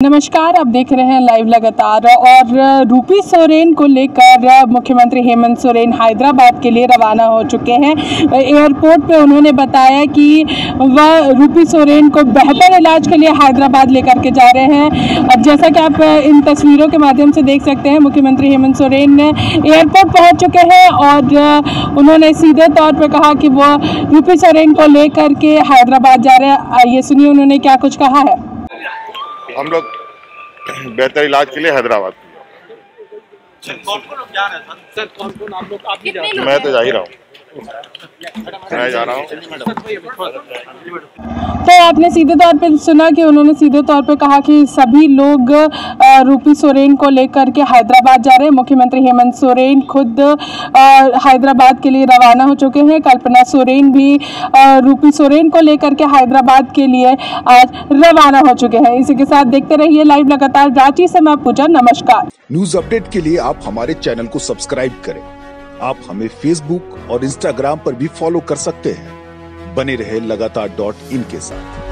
नमस्कार, आप देख रहे हैं लाइव लगातार और रूपी सोरेन को लेकर मुख्यमंत्री हेमंत सोरेन हैदराबाद के लिए रवाना हो चुके हैं। एयरपोर्ट पे उन्होंने बताया कि वह रूपी सोरेन को बेहतर इलाज के लिए हैदराबाद लेकर के जा रहे हैं। अब जैसा कि आप इन तस्वीरों के माध्यम से देख सकते हैं, मुख्यमंत्री हेमंत सोरेन एयरपोर्ट पहुँच चुके हैं और उन्होंने सीधे तौर पर कहा कि वो रूपी सोरेन को लेकर के हैदराबाद जा रहे हैं। आइए, सुनिए उन्होंने क्या कुछ कहा है। हम लोग बेहतर इलाज के लिए हैदराबाद। कौन कौन लोग जा रहे हैं सर? कौन कौन आप लोग आप भी जा मैं तो जा ही रहा हूँ। मैं जा रहा हूँ। तो आपने सीधे तौर पर सुना कि उन्होंने सीधे तौर पर कहा कि सभी लोग रूपी सोरेन को लेकर के हैदराबाद जा रहे हैं। मुख्यमंत्री हेमंत सोरेन खुद हैदराबाद के लिए रवाना हो चुके हैं। कल्पना सोरेन भी रूपी सोरेन को लेकर के हैदराबाद के लिए आज रवाना हो चुके हैं। इसी के साथ देखते रहिए लाइव लगातार। रांची से मैं पूजा नमस्कार। न्यूज़ अपडेट के लिए आप हमारे चैनल को सब्सक्राइब करें। आप हमें फेसबुक और इंस्टाग्राम पर भी फॉलो कर सकते हैं। बने रहे लगातार डॉट इन के साथ।